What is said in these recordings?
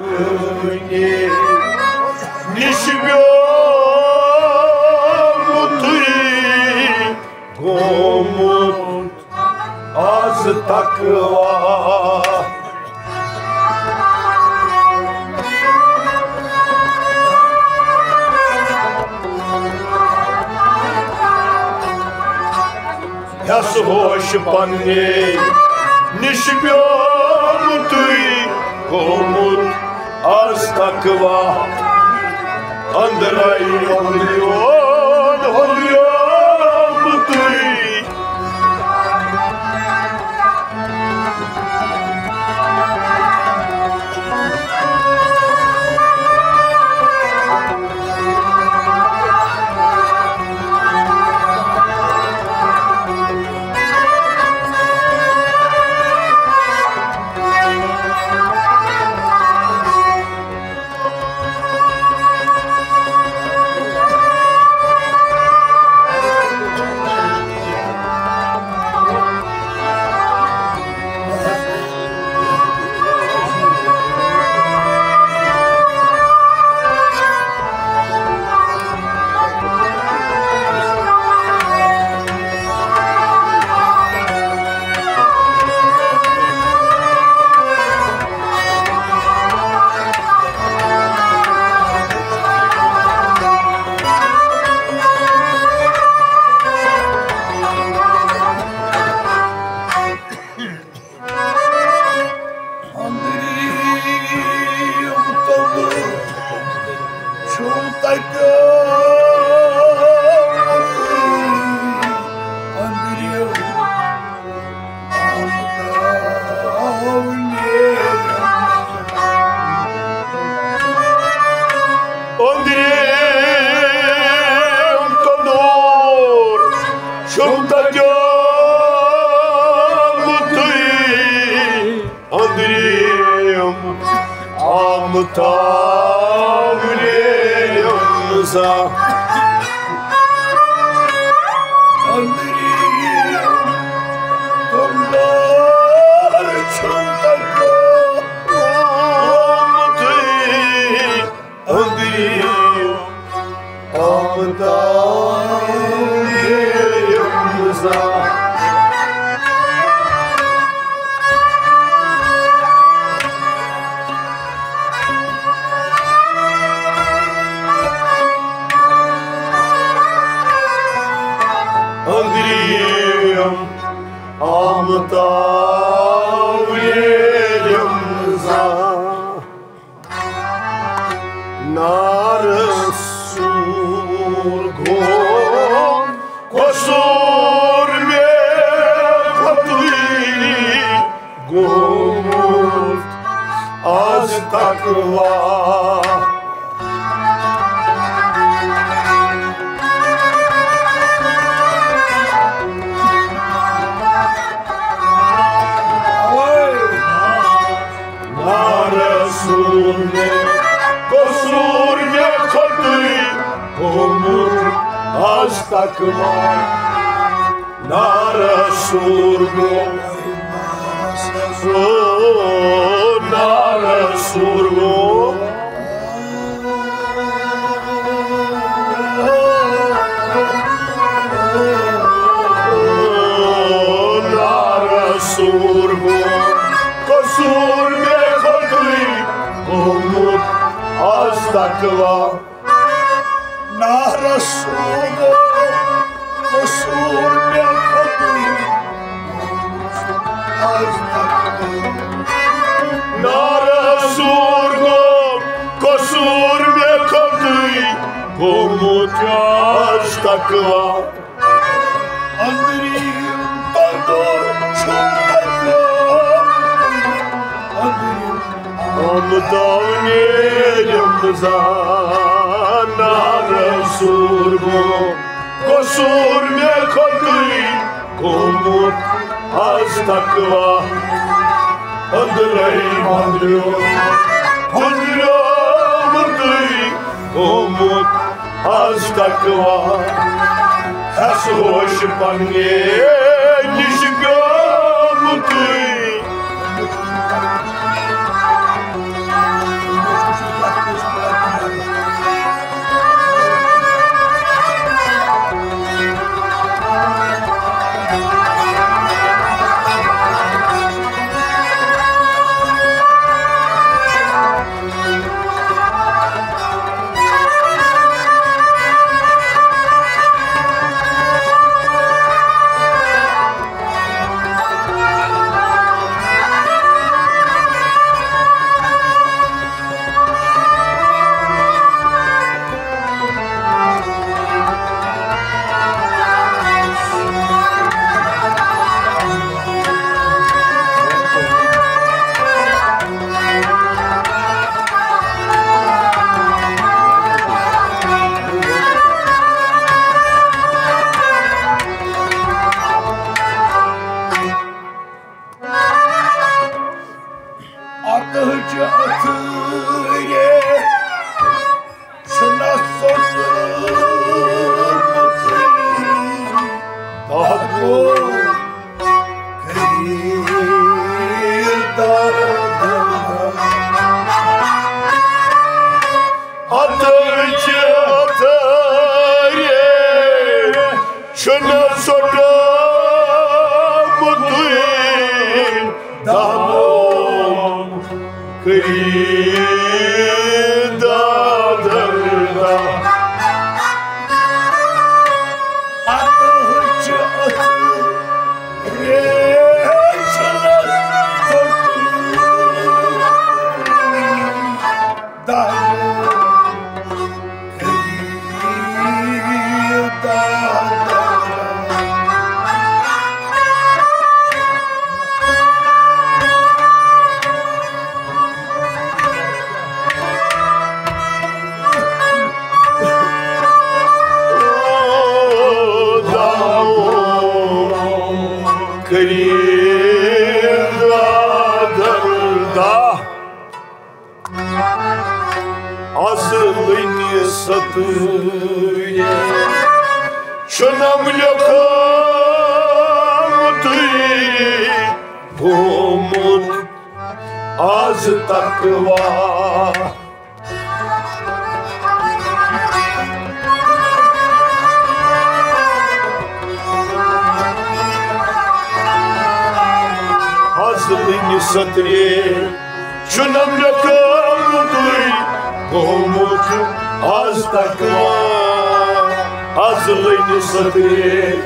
Не, не ты внутри гомут Азтакла. Я свощи по ней, не себя ты гомут az takva. Andrai, Andrion, Andrion. جو اندريم آنگريي سان takla Resulüne Kosur yakındı Umur az takma Na Resulü surlu La surlu Kosur me Astakla Кому тяжко кла. Андреем Тодор, Он давнеем за нами сургу, Косур не ходы, кому аз таква. Андрей Андрей, Андрей Андрей, кому аз такова, а срочи по мне не живем ты. землякам ти помут, аз таква. Аз не сотре, что нам лякам ти помут, аз таква. Hazırlayın satri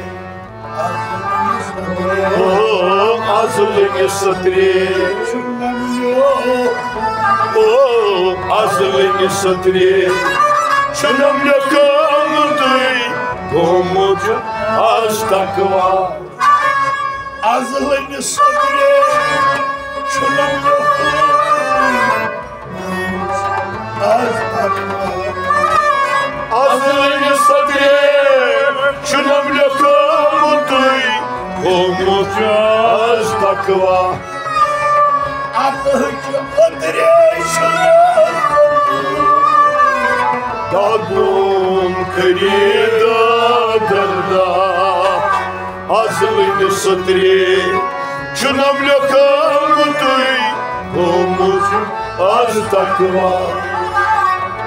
Oh hazırlayın satri Oh hazırlayın satri Çanam yakaldı Komucu az takva Hazırlayın satri Çanam yakaldı Komucu az takva Hazırlayın satri Člověkovi pomůžeš taková. A to tě odrejš Dadum krida darda Azlını satri Çınavlaka mutuy Omuzum az takva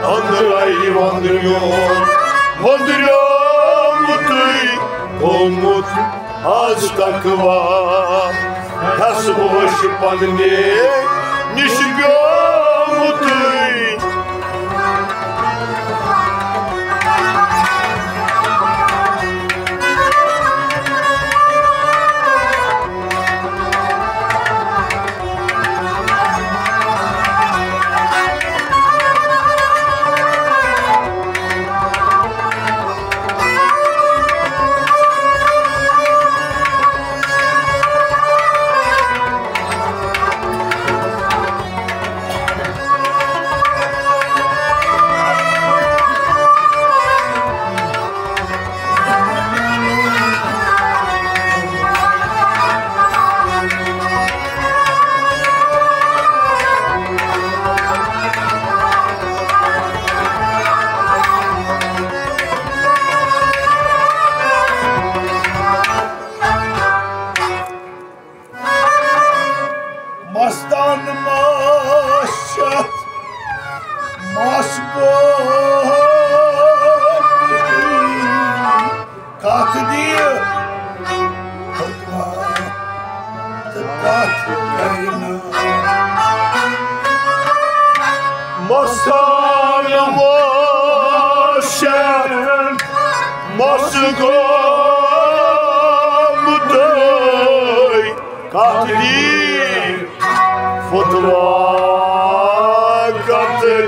Andırayım andırıyor Andırıyor Mutuy Omuz az takva. Nasıl boş pandemi Nişibyo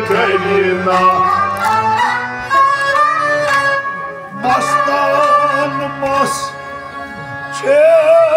telina ah. Bastan bas çek.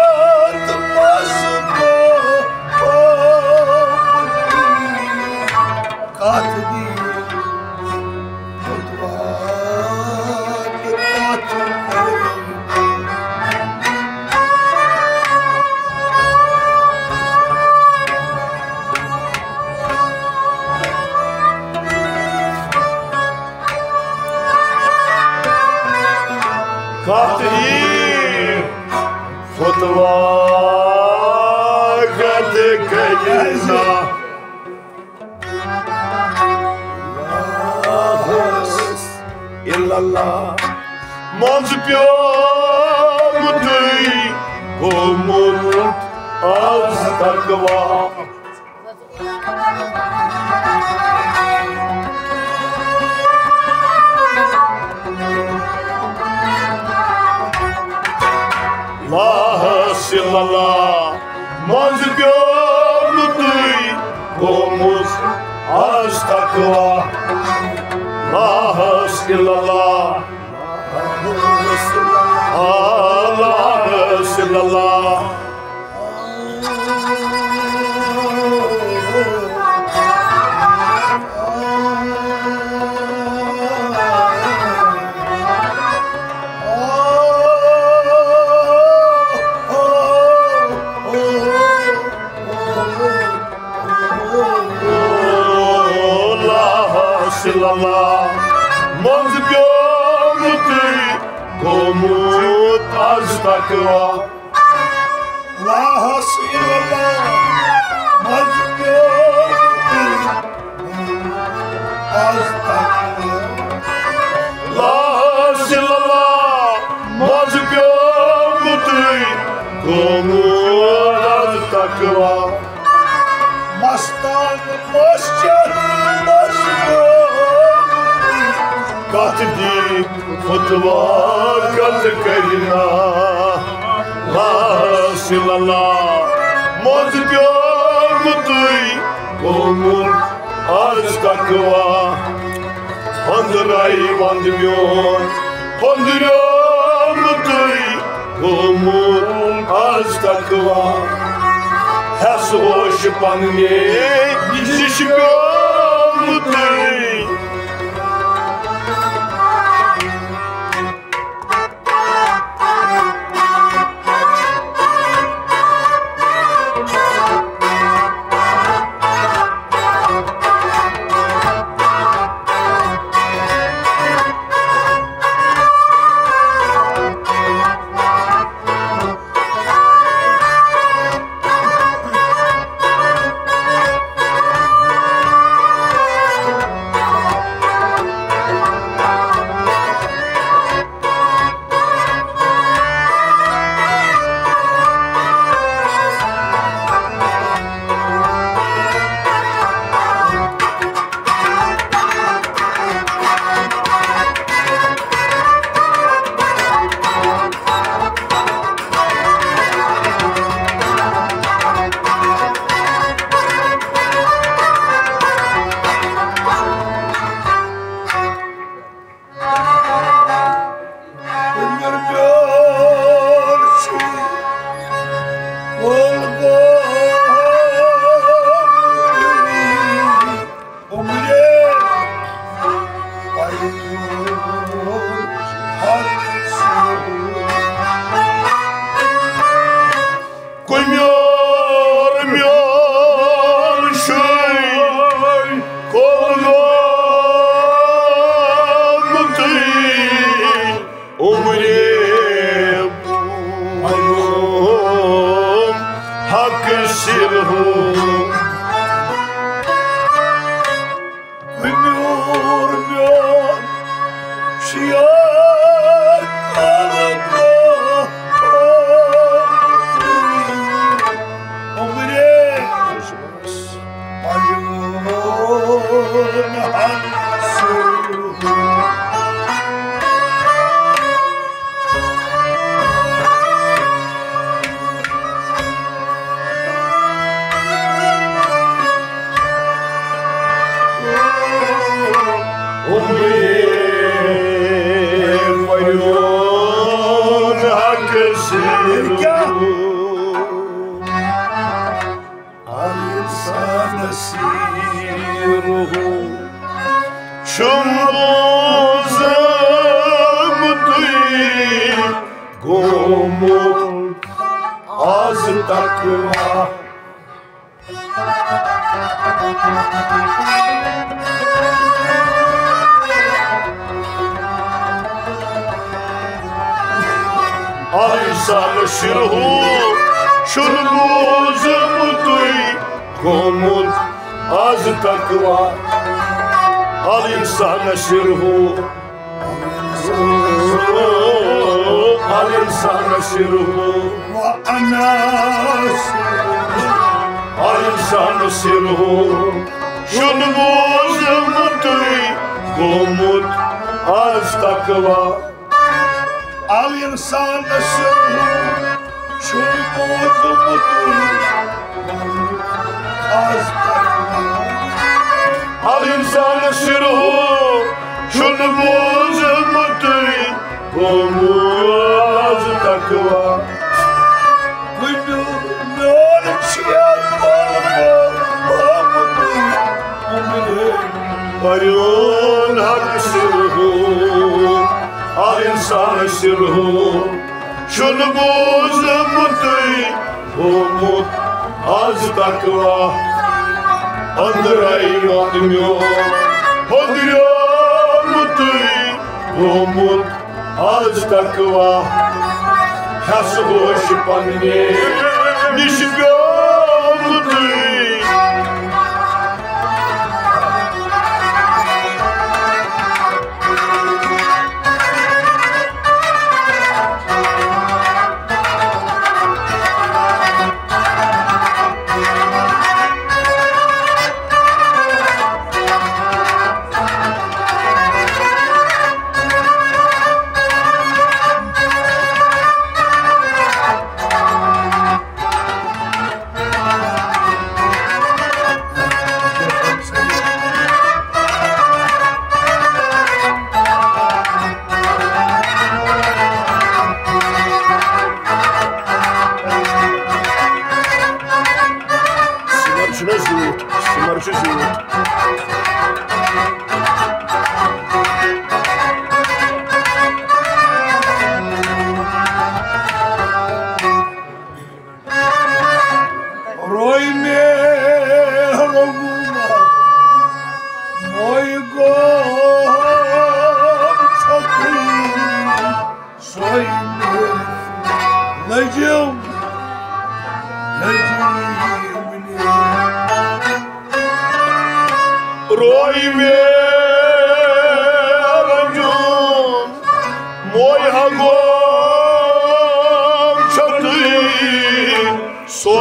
плакати князя. Ла-ла, мон спьем ты, помут, а в illallah Manzıgönlüdüy Komuz az takva La illallah Allah illallah az takva La illallah Mazgûn Az takva La illallah Manzıgönlüdüy Komuz az takva Mastan Moşçar Moşçar Katdi futva kat karina La illallah Manzıgönlüdüy Komuz az takva Handıray vandımyon Handırıyor mutuy Kumur az takva Hes hoş panne Nişişiyor mutuy Şumbuzum Gomut Az takva Aysan şirhu Şumbuzum Gomut Az takva al insana şirhu al insana şirhu ve anas al insana şirhu şunu bozu mutuy gumut az takva al insana şirhu şunu bozu mutuy az takva insan sırrı şunu bozmadı Omuz takva Arın hak sırrı Al insan sırrı şunu bozmadı Omuz az takva Андрей Ангел, подрямутый, Умут Астаква, Хасгоши по мне, не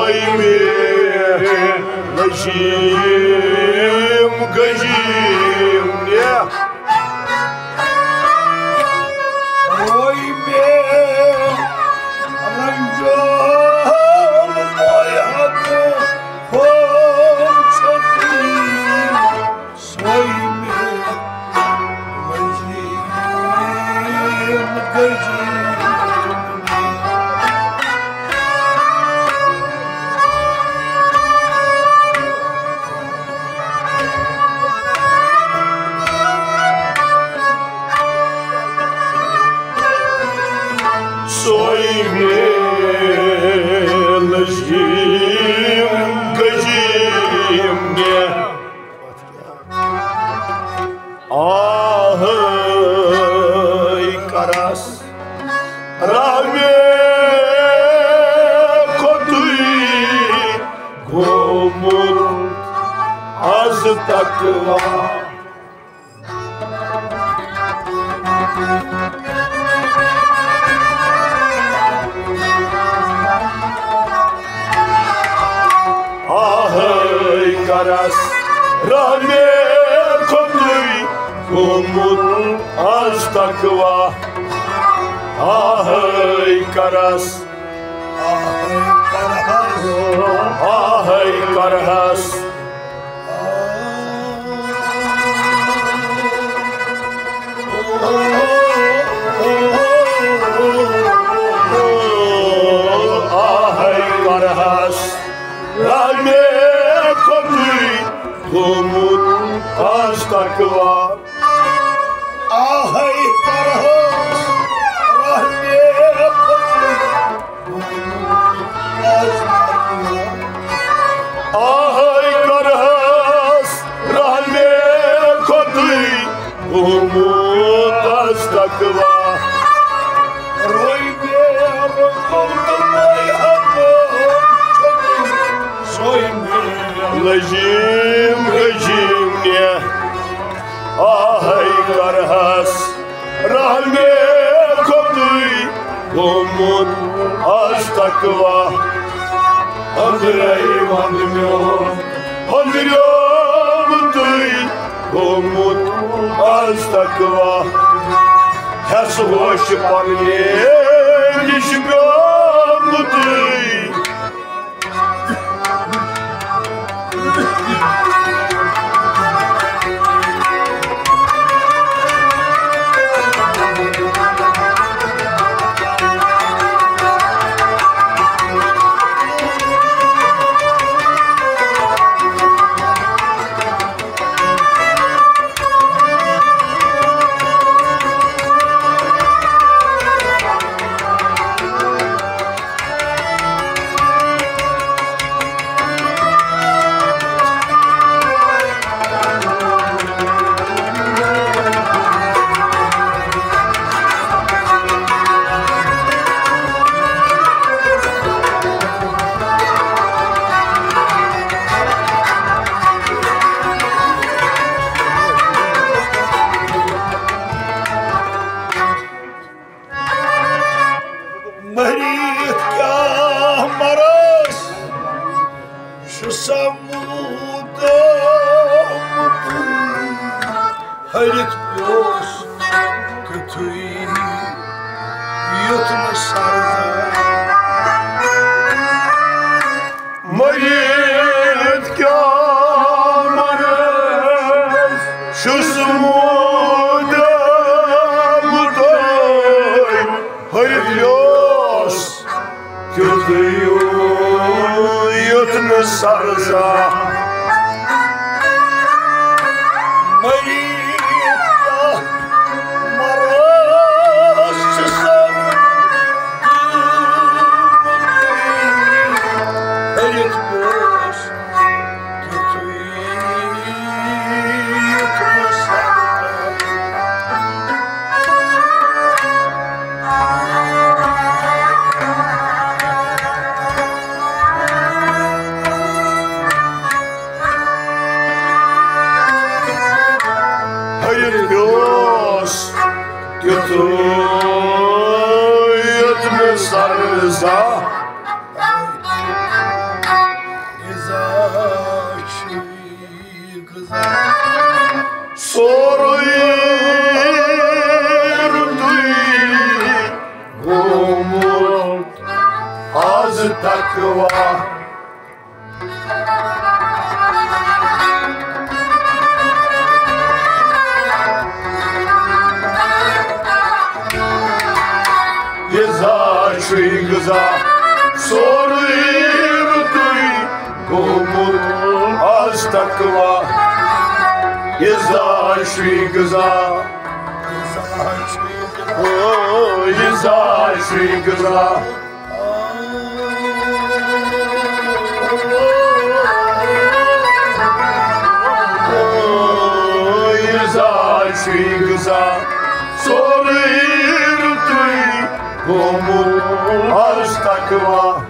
своими нажим, газим Az takva Ahıy karas Rahme kotuy Gomut az takva. Ahıy karas Ahıy karas Ahıy az takva Ahay karahos, rahme Ahıy karas Rahme kotuy Gomut az takva Roy me arrondo moy hamo, soy me Лежим, diye. Ah, Ay karhas rahme kopduy Umut az takva. Andrei vandimyo Andrei vanduy Umut az takva. Hes hoş panne Dişim yamduy Yutmuş sarza Scuza sorbitui Gumul astakva Yezaşvi gıza Oh, yezaşvi gıza Oh, yezaşvi gıza aklıma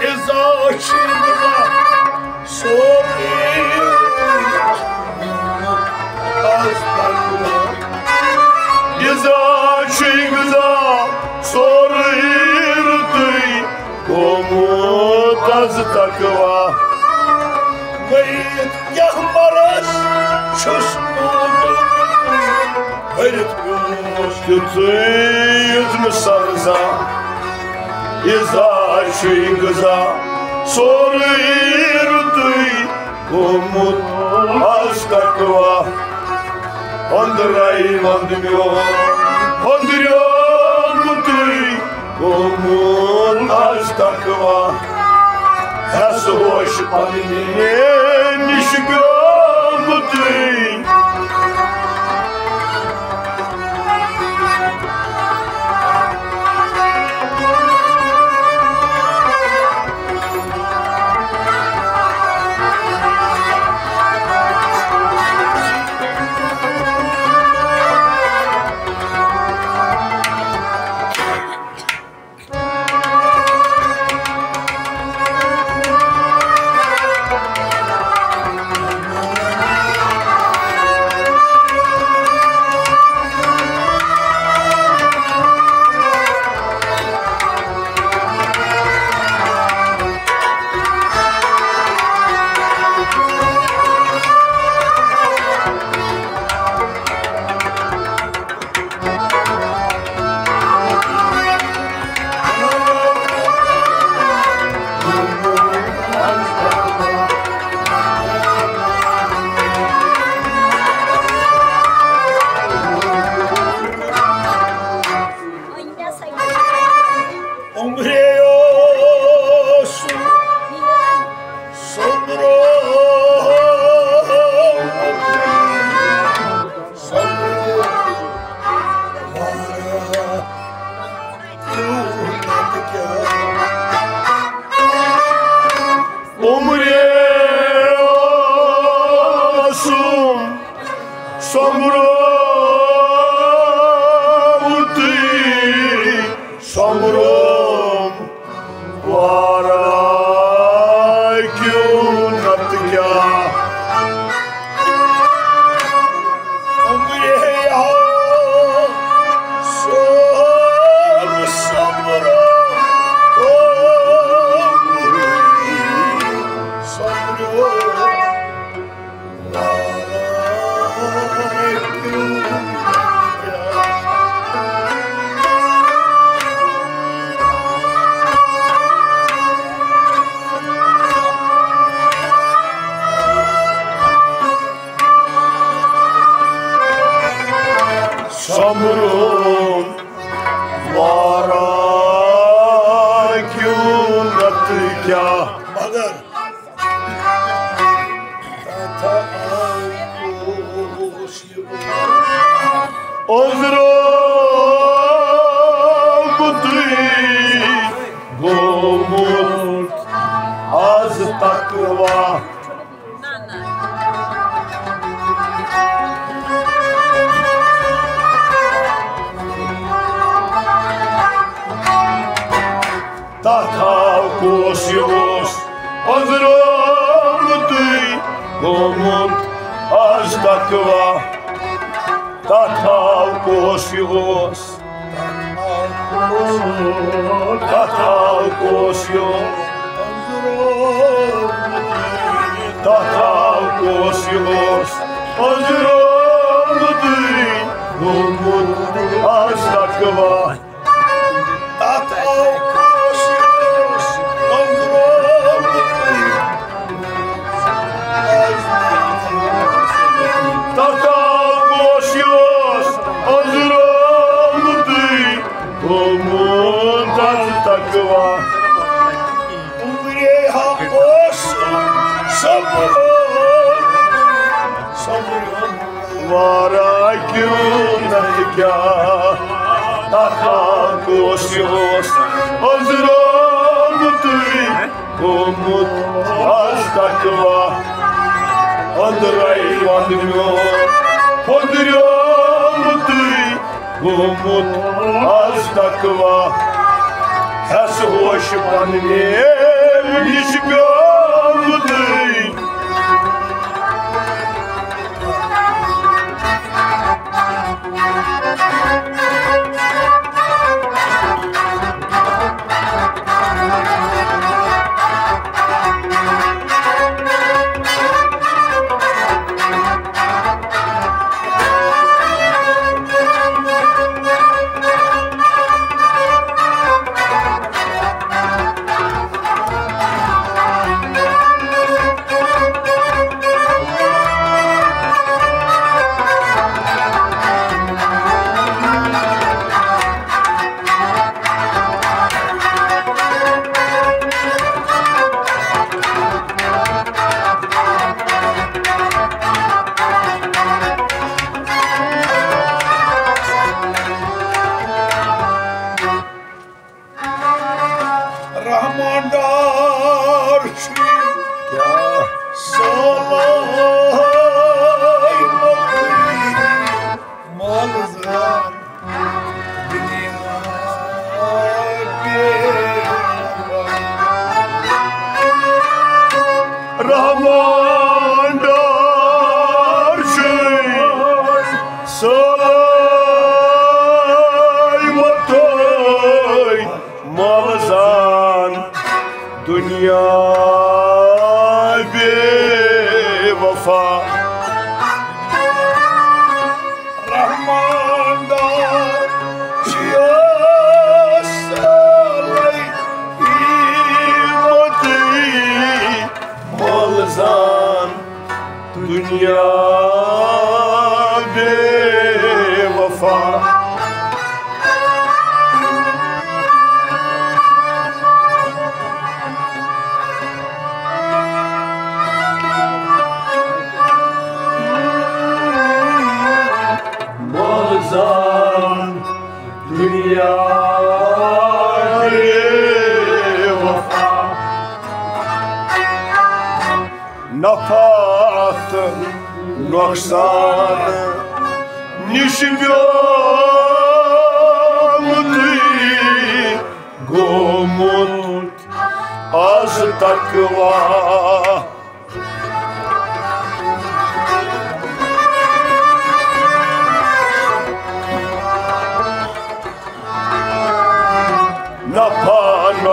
Eza aşırma Soğuk Aslanlar Eza aşırma Soğuk Komutas takva Veyit yahmaras Şusmudur Veyit gümüş Yüzü yüzmüş sarıza. Ізашвінгза, Сорирдый, Кумут Аштаква, Андрей Вандмён, Андрён Мутрый, Кумут Аштаква, Хасвоши Панминен, Нишгам Мутрый, alvoroço. Jehová. Τα ο αδράμτη κομμόν ας τα κβά τα κακοσιός τα κακοσιός Tatavkos yuvos Hazır olmadı. Mumun az takva Sabır Sabır Vara günahka Daha koşuyoruz Hazreti Umut az takva Andrei Vandryo Vandryo Mutri Umut az takva Her hoş panne Lişbya today.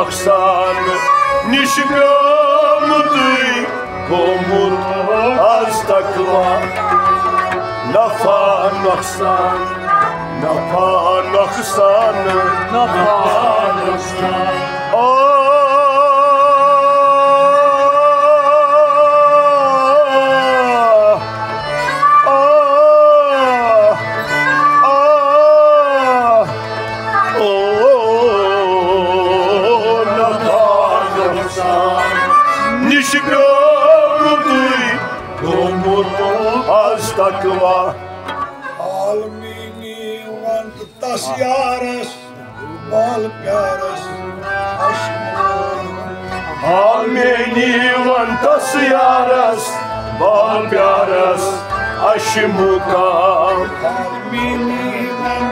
baksan Нищебемный комут Астакла На фанахсан На фанахсан На фанахсан și muca. Bine, am